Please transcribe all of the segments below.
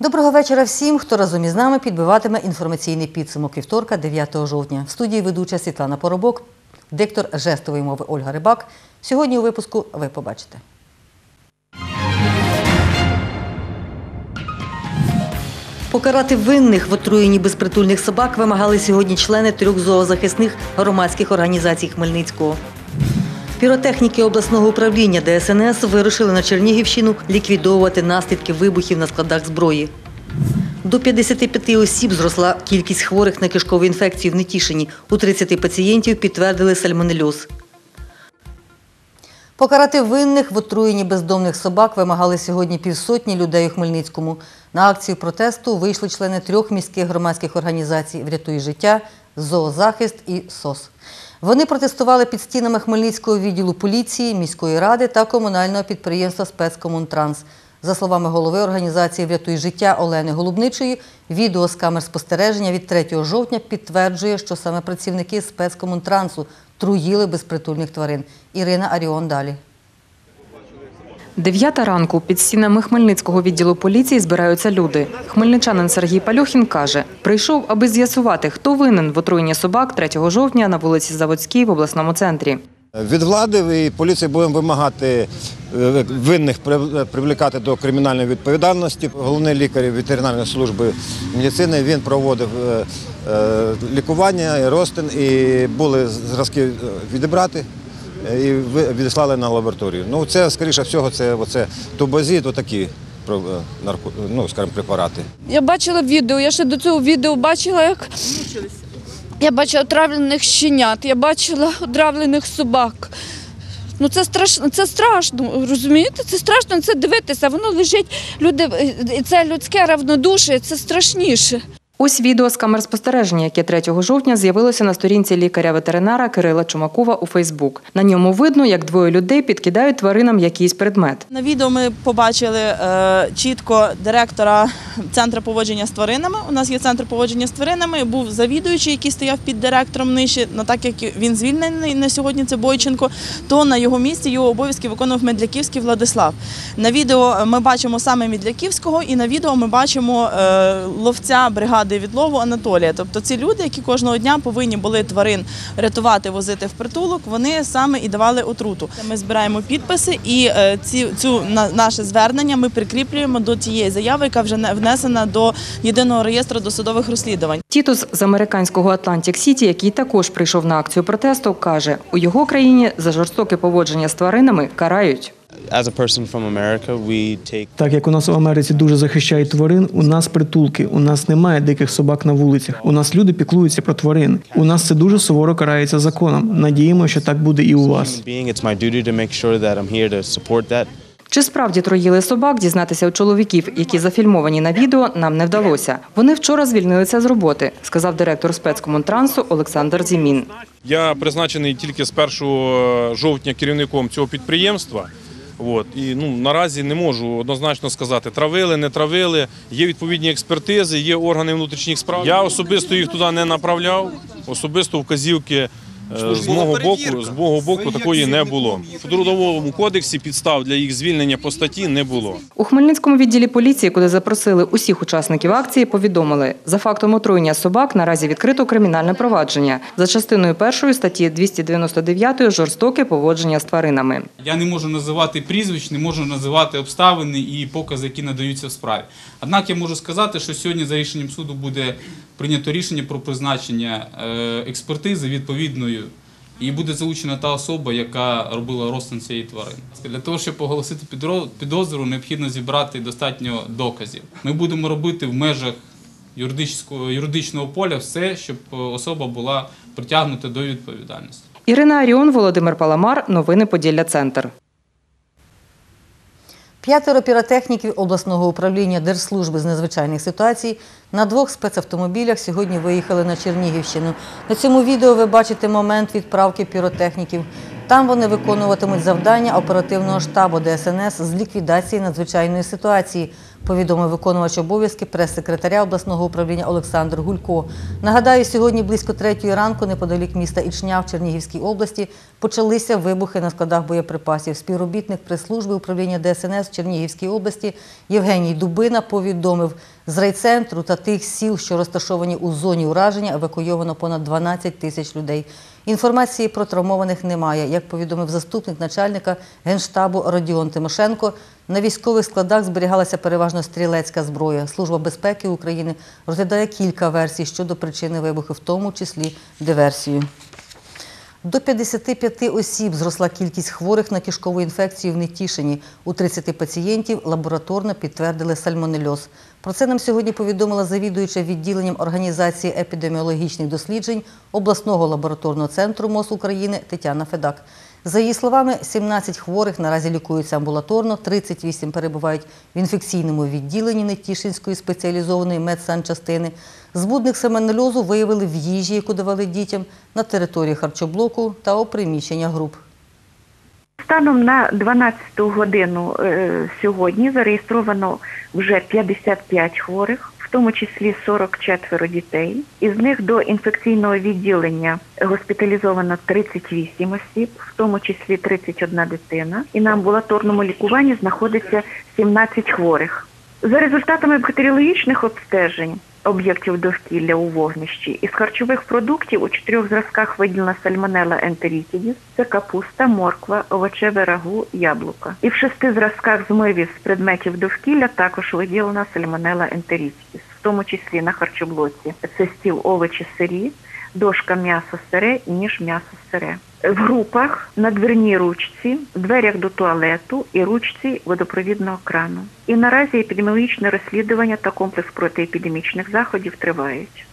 Доброго вечора всім, хто разом із нами підбиватиме інформаційний підсумок вівторка 9 жовтня. В студії ведуча Світлана Поробок, диктор жестової мови Ольга Рибак. Сьогодні у випуску ви побачите. Покарати винних в отруєнні безпритульних собак вимагали сьогодні члени трьох зоозахисних громадських організацій Хмельницького. Піротехніки обласного управління ДСНС вирушили на Чернігівщину ліквідовувати наслідки вибухів на складах зброї. До 55 осіб зросла кількість хворих на кишкову інфекцію в Нетішині. У 30 пацієнтів підтвердили сальмонельоз. Покарати винних в отруєнні бездомних собак вимагали сьогодні півсотні людей у Хмельницькому. На акцію протесту вийшли члени трьох міських громадських організацій Врятуй життя, Зоозахист і СОС. Вони протестували під стінами Хмельницького відділу поліції, міської ради та комунального підприємства Спецкомунтранс. За словами голови організації Врятуй життя Олени Голубничої, відео з камер спостереження від 3 жовтня підтверджує, що саме працівники спецкомунтрансу труїли безпритульних тварин. Ірина Аріон далі. Дев'ята ранку під стінами Хмельницького відділу поліції збираються люди. Хмельничанин Сергій Пальохін каже, прийшов, аби з'ясувати, хто винен в отруєнні собак 3 жовтня на вулиці Заводській в обласному центрі. Від влади і поліції будемо вимагати е, винних при- привлекати до кримінальної відповідальності. Головний лікар ветеринарної служби медицини він проводив е, е, лікування, і розтин, і були зразки відібрати і ви- відіслали на лабораторію. Ну це скоріше всього, це оце тубозід, отакі е, нарко, ну, скажімо, препарати. Я бачила відео, я ще до цього відео бачила, як я бачила отравлених щенят, я бачила отравлених собак. Ну це страшно, це страшно, розумієте? Це страшно це дивитися. Воно лежить, люди, це людське равнодушие, це страшніше. Ось відео з камер спостереження, яке 3 жовтня з'явилося на сторінці лікаря-ветеринара Кирила Чумакова у Фейсбук. На ньому видно, як двоє людей підкидають тваринам якийсь предмет. На відео ми побачили е, чітко директора центру поводження з тваринами. У нас є центр поводження з тваринами. Був завідуючий, який стояв під директором нижче. Ну так як він звільнений на сьогодні, це Бойченко, то на його місці його обов'язки виконував Медляківський Владислав. На відео ми бачимо саме Медляківського, і на відео ми бачимо е, ловця бригади відлову Анатолія. Тобто ці люди, які кожного дня повинні були тварин рятувати, возити в притулок, вони саме і давали отруту. Ми збираємо підписи, і е, ці цю на- наше звернення ми прикріплюємо до тієї заяви, яка вже не- внесена до єдиного реєстру досудових розслідувань. Тітус з американського Атлантик Сіті, який також прийшов на акцію протесту, каже, у його країні за жорстоке поводження з тваринами карають. As a person from America, we take Так як у нас в Америці дуже захищають тварин, у нас притулки, у нас немає диких собак на вулицях. У нас люди піклуються про тварин. У нас це дуже суворо карається законом. Надіємо, що так буде і у вас. human being. It's my duty to make sure that I'm here to support that. Чи справді троїли собак, дізнатися у чоловіків, які зафільмовані на відео, нам не вдалося. Вони вчора звільнилися з роботи, сказав директор спецкомунтрансу Олександр Зімін. Я призначений тільки з 1 жовтня керівником цього підприємства. От. І ну, наразі не можу однозначно сказати, травили, не травили. Є відповідні експертизи, є органи внутрішніх справ. Я особисто їх туди не направляв, особисто вказівки. Е, З мого боку, з мого боку такої не було. В трудовому кодексі підстав для їх звільнення по статті не було. У Хмельницькому відділі поліції, куди запросили усіх учасників акції, повідомили, за фактом отруєння собак наразі відкрито кримінальне провадження за частиною першої статті 299 жорстоке поводження з тваринами. Я не можу називати прізвищ, не можу називати обставини і покази, які надаються в справі. Однак я можу сказати, що сьогодні за рішенням суду буде прийнято рішення про призначення е, експертизи відповідною. І буде залучена та особа, яка робила розтин цієї тварини. Для того, щоб оголосити підозру, необхідно зібрати достатньо доказів. Ми будемо робити в межах юридичного поля все, щоб е, особа була притягнута до відповідальності. Ірина Аріон, Володимир Паламар. Новини Поділля Центр. П'ятеро піротехніків обласного управління Держслужби з надзвичайних ситуацій на двох спецавтомобілях сьогодні виїхали на Чернігівщину. На цьому відео ви бачите момент відправки піротехніків. Там вони виконуватимуть завдання оперативного штабу ДСНС з ліквідації надзвичайної ситуації. Повідомив виконувач обов'язки прес-секретаря обласного управління Олександр Гулько. Нагадаю, сьогодні близько третьої ранку неподалік міста Ічня в Чернігівській області почалися вибухи на складах боєприпасів. Співробітник прес-служби управління ДСНС в Чернігівській області Євгеній Дубина повідомив, з райцентру та тих сіл, що розташовані у зоні ураження, евакуйовано понад 12 тисяч людей. Інформації про травмованих немає. Як повідомив заступник начальника Генштабу Родіон Тимошенко, на військових складах зберігалася переважно стрілецька зброя. Служба безпеки України розглядає кілька версій щодо причини вибуху, в тому числі диверсію. До 55 осіб зросла кількість хворих на кишкову інфекцію в Нетішині. У 30 пацієнтів лабораторно підтвердили сальмонельоз. Про це нам сьогодні повідомила завідуюча відділенням Організації епідеміологічних досліджень обласного лабораторного центру МОЗ України Тетяна Федак. За її словами, 17 хворих наразі лікуються амбулаторно, 38 перебувають в інфекційному відділенні Нетішинської спеціалізованої медсанчастини. Збудник сальмонельозу виявили в їжі, яку давали дітям, на території харчоблоку та у приміщення груп. Станом на 12 годину е, сьогодні зареєстровано вже 55 хворих, в тому числі 44 дітей. Із них до інфекційного відділення госпіталізовано 38 осіб, в тому числі 31 дитина. І на амбулаторному лікуванні знаходиться 17 хворих. За результатами бактеріологічних обстежень об'єктів довкілля у вогнищі із харчових продуктів у чотирьох зразках виділена сальмонела ентерітідіс, це капуста, морква, овочеве рагу, яблука. І в шести зразках змивів з предметів довкілля також виділена сальмонела ентерітідіс, в тому числі на харчоблоці. Це стіл овочі сирі, дошка м'ясо сире ніж м'ясо сире. В групах на дверній ручці, дверях до туалету і ручці водопровідного крану. І наразі епідеміологічне розслідування та комплекс протиепідемічних заходів тривають.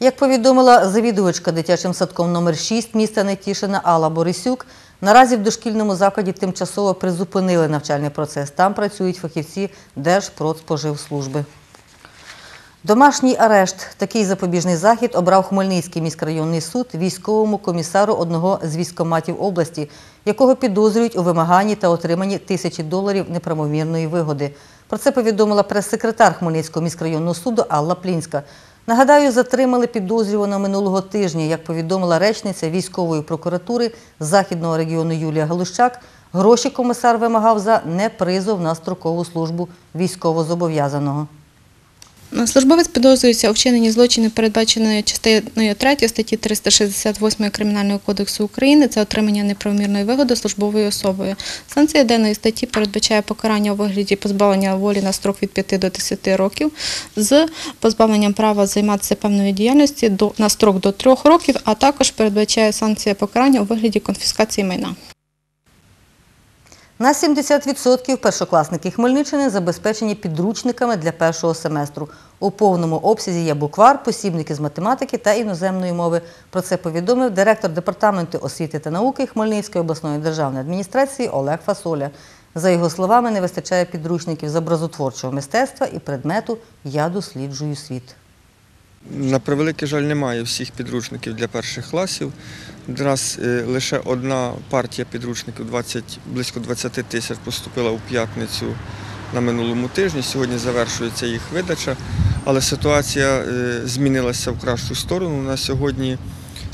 Як повідомила завідувачка дитячим садком номер 6 міста Нетішина Алла Борисюк, наразі в дошкільному закладі тимчасово призупинили навчальний процес. Там працюють фахівці Держпродспоживслужби. Домашній арешт. Такий запобіжний захід обрав Хмельницький міськрайонний суд військовому комісару одного з військоматів області, якого підозрюють у вимаганні та отриманні тисячі доларів неправомірної вигоди. Про це повідомила прес-секретар Хмельницького міськрайонного суду Алла Плінська. Нагадаю, затримали підозрюваного минулого тижня, як повідомила речниця військової прокуратури Західного регіону Юлія Галущак. Гроші комісар вимагав за непризов на строкову службу військовозобов'язаного. Службовець підозрюється у вчиненні злочину, передбаченої частиною 3 статті 368 Кримінального кодексу України. Це отримання неправомірної вигоди службовою особою. Санкція даної статті передбачає покарання у вигляді позбавлення волі на строк від 5 до 10 років з позбавленням права займатися певною діяльністю на строк до 3 років, а також передбачає санкція покарання у вигляді конфіскації майна. На 70% першокласники Хмельниччини забезпечені підручниками для першого семестру. У повному обсязі є буквар, посібники з математики та іноземної мови. Про це повідомив директор департаменту освіти та науки Хмельницької обласної державної адміністрації Олег Фасоля. За його словами, не вистачає підручників з образотворчого мистецтва і предмету Я досліджую світ. На превеликий жаль, немає всіх підручників для перших класів. Раз е, лише одна партія підручників, 20, близько 20 тисяч, поступила у п'ятницю на минулому тижні. Сьогодні завершується їх видача, але ситуація е, змінилася в кращу сторону. На сьогодні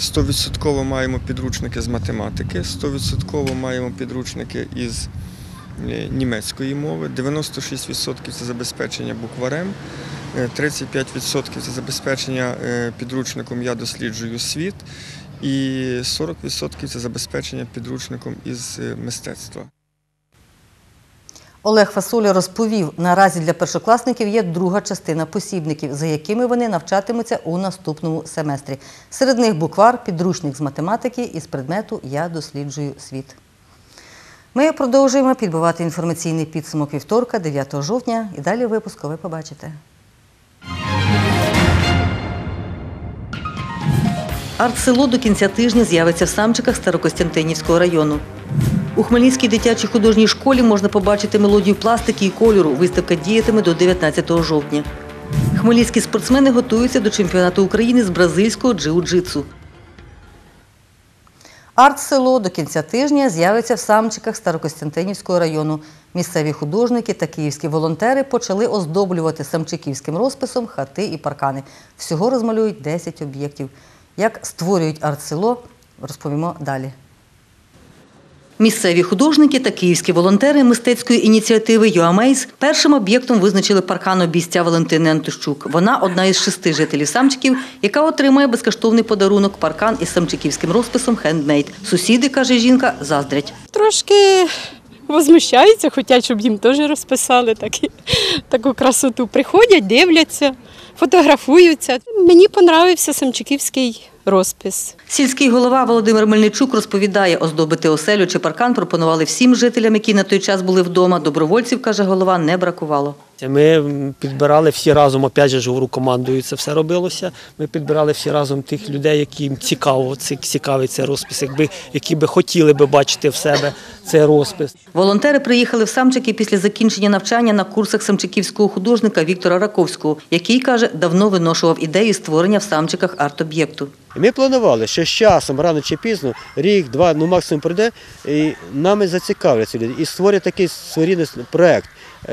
100% маємо підручники з математики, 100% маємо підручники із е, німецької мови, 96% це забезпечення букварем. 35% це забезпечення е, підручником Я досліджую світ, і 40% це забезпечення підручником із е, мистецтва. Олег Фасоля розповів, наразі для першокласників є друга частина посібників, за якими вони навчатимуться у наступному семестрі. Серед них буквар, підручник з математики із предмету Я досліджую світ. Ми продовжуємо підбивати інформаційний підсумок вівторка, 9 жовтня. І далі випуску ви побачите. Арт-село до кінця тижня з'явиться в самчиках Старокостянтинівського району. У Хмельницькій дитячій художній школі можна побачити мелодію пластики і кольору. Виставка діятиме до 19 жовтня. Хмельницькі спортсмени готуються до чемпіонату України з бразильського джиу-джитсу. Арт-село до кінця тижня з'явиться в самчиках Старокостянтинівського району. Місцеві художники та київські волонтери почали оздоблювати самчиківським розписом хати і паркани. Всього розмалюють 10 об'єктів. Як створюють арт-село, розповімо далі. Місцеві художники та київські волонтери мистецької ініціативи «ЮАМЕЙС» першим об'єктом визначили паркан обійстя Валентини Антощук. Вона одна із шести жителів Самчиків, яка отримає безкоштовний подарунок паркан із самчиківським розписом «Handmade». Сусіди, каже жінка, заздрять. Трошки возмущаються, хочуть, щоб їм теж розписали такі, таку красоту. Приходять, дивляться, фотографуються. Мені понравився самчиківський розпис. Сільський голова Володимир Мельничук розповідає, оздобити оселю чи паркан пропонували всім жителям, які на той час були вдома. Добровольців, каже голова, не бракувало. Ми підбирали всі разом, опять же говорю, командою це все робилося. Ми підбирали всі разом тих людей, яким цікаво, ці- цікавий цей розпис, якби, які би хотіли би бачити в себе цей розпис. Волонтери приїхали в Самчики після закінчення навчання на курсах самчиківського художника Віктора Раковського, який, каже, давно виношував ідею створення в Самчиках арт-об'єкту. І ми планували, що з часом, рано чи пізно, рік, два, ну максимум прийде, і нами зацікавляться люди. І створять такий своєрідний. Проєкт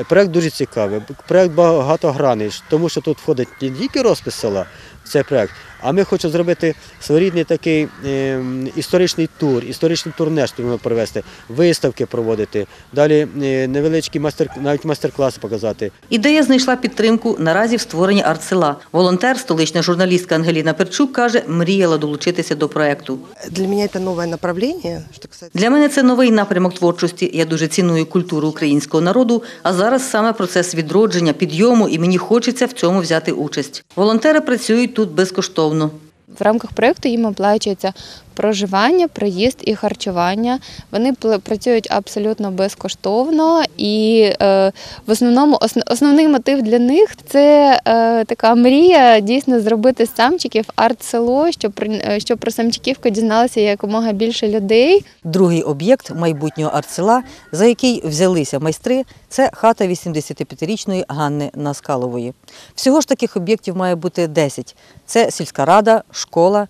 Проект дуже цікавий, проект багатогранний, тому що тут входить не тільки розпис села цей проект, а ми хочемо зробити своєрідний такий ем, історичний тур, історичний турнеж будемо провести, виставки проводити, далі е, невеличкі майстер, навіть майстер-класи показати. Ідея знайшла підтримку наразі в створенні арт-села. Волонтер, столична журналістка Ангеліна Перчук, каже, мріяла долучитися до проекту. Для новое направление. Что, кстати, Для мене це новий напрямок творчості. Я дуже ціную культуру українського народу, а зараз саме процес відродження, підйому, і мені хочеться в цьому взяти участь. Волонтери працюють тут безкоштовно. В рамках проєкту їм оплачується проживання, проїзд і харчування. Вони працюють абсолютно безкоштовно, і е, в основному основний мотив для них це е, така мрія дійсно зробити самчиків арт-село, щоб е, щоб про самчиківку дізналося якомога більше людей. Другий об'єкт майбутнього арт-села, за який взялися майстри, це хата 85-річної Ганни Наскалової. Всього ж таких об'єктів має бути 10. Це сільська рада, школа,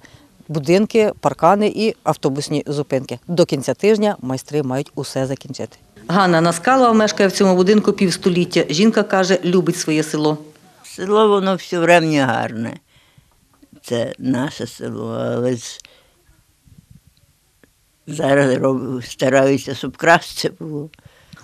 будинки, паркани і автобусні зупинки. До кінця тижня майстри мають усе закінчити. Ганна Наскалова мешкає в цьому будинку півстоліття. Жінка каже, любить своє село. Село воно все врем'я гарне. Це наше село, але ж зараз стараюся, щоб краще було.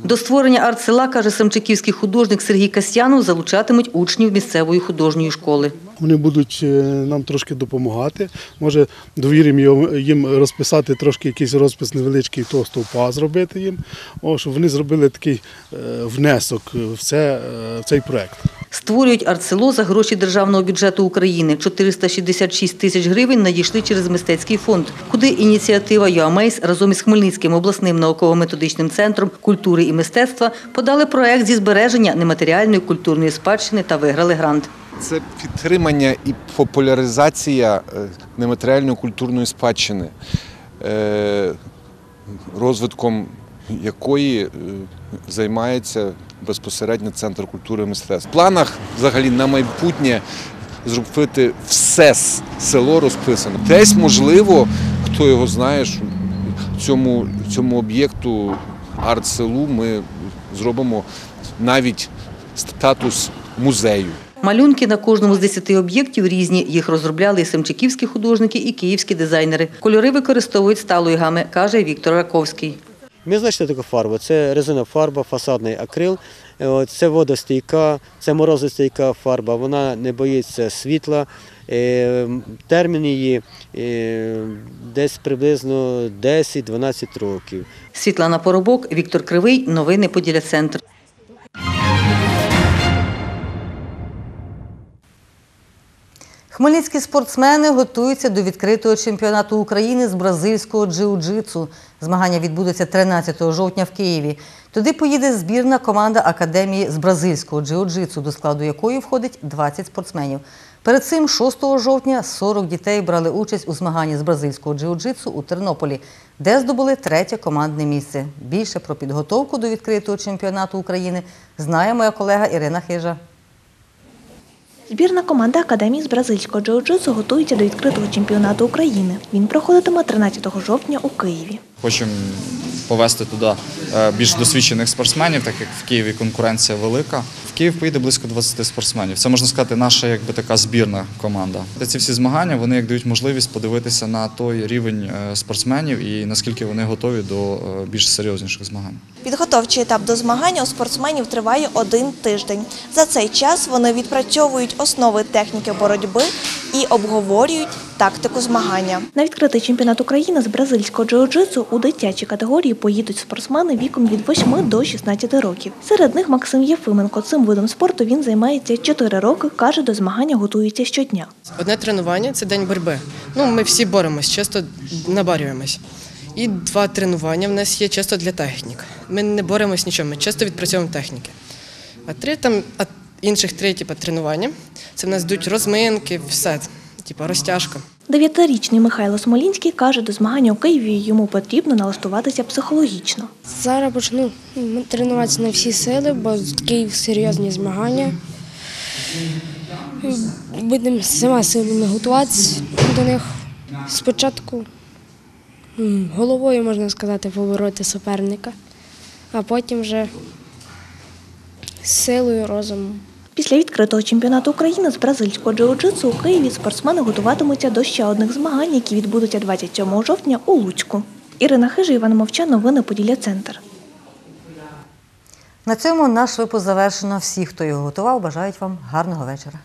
До створення арт-села, каже самчиківський художник Сергій Касьянов, залучатимуть учнів місцевої художньої школи. Вони будуть е, нам трошки допомагати. Може, довіримо їм розписати трошки якийсь розпис невеличкий того стовпа зробити їм, о, щоб вони зробили такий е, внесок в, це, е, в цей проект. Створюють арт-село за гроші державного бюджету України. 466 тисяч гривень надійшли через мистецький фонд, куди ініціатива ЮАМЕЙС разом із Хмельницьким обласним науково-методичним центром культури і мистецтва подали проект зі збереження нематеріальної культурної спадщини та виграли грант. Це підтримання і популяризація е, нематеріальної культурної спадщини, е, розвитком якої е, займається безпосередньо Центр культури і мистецтв. В планах взагалі на майбутнє зробити все село розписане. Десь, можливо, хто його знає, що цьому, цьому об'єкту арт-селу ми зробимо навіть статус музею. Малюнки на кожному з 10 об'єктів різні. Їх розробляли і семчиківські художники, і київські дизайнери. Кольори використовують сталої гами, каже Віктор Раковський. Ми знайшли таку фарбу. Це резинова фарба, фасадний акрил. Це водостійка, це морозостійка фарба, вона не боїться світла. Е, Термін її е, десь приблизно 10-12 років. Світлана Поробок, Віктор Кривий. Новини Поділя Центр. Хмельницькі спортсмени готуються до відкритого чемпіонату України з бразильського джиу-джитсу. Змагання відбудуться 13 жовтня в Києві. Туди поїде збірна команда Академії з бразильського джиу-джитсу, до складу якої входить 20 спортсменів. Перед цим 6 жовтня 40 дітей брали участь у змаганні з бразильського джиу-джитсу у Тернополі, де здобули третє командне місце. Більше про підготовку до відкритого чемпіонату України знає моя колега Ірина Хижа. Збірна команда Академії з бразильського джиу-джитсу готується до відкритого чемпіонату України. Він проходитиме 13 жовтня у Києві. Хочемо повезти туди е, більш досвідчених спортсменів, так як в Києві конкуренція велика. В Київ поїде близько 20 спортсменів. Це можна сказати, наша якби така збірна команда. Ці всі змагання вони як дають можливість подивитися на той рівень е, спортсменів і наскільки вони готові до е, більш серйозніших змагань. Підготовчий етап до змагання у спортсменів триває один тиждень. За цей час вони відпрацьовують основи техніки боротьби і обговорюють тактику змагання. На відкритий чемпіонат України з бразильського джиу-джитсу у дитячій категорії поїдуть спортсмени віком від 8 до 16 років. Серед них Максим Єфименко. Цим видом спорту він займається 4 роки. каже, до змагання готується щодня. Одне тренування це день боротьби. Ну, ми всі боремось, часто набарюємось. І два тренування в нас є часто для технік. Ми не боремось нічого, ми часто відпрацьовуємо техніки. А три там, а інших три типу, тренування це в нас йдуть розминки, все, типу розтяжка. Дев'ятирічний Михайло Смолінський каже, до змагання у Києві йому потрібно налаштуватися психологічно. Зараз почну тренуватися на всі сили, бо Київ серйозні змагання. Будемо всіма силами готуватися до них. Спочатку головою, можна сказати, побороти суперника, а потім вже силою, розумом. Після відкритого чемпіонату України з бразильського джиу-джитсу у Києві спортсмени готуватимуться до ще одних змагань, які відбудуться 27 жовтня у Луцьку. Ірина Хижа, Іван Мовчан, новини Поділля Центр. На цьому наш випуск завершено. Всі, хто його готував, бажають вам гарного вечора.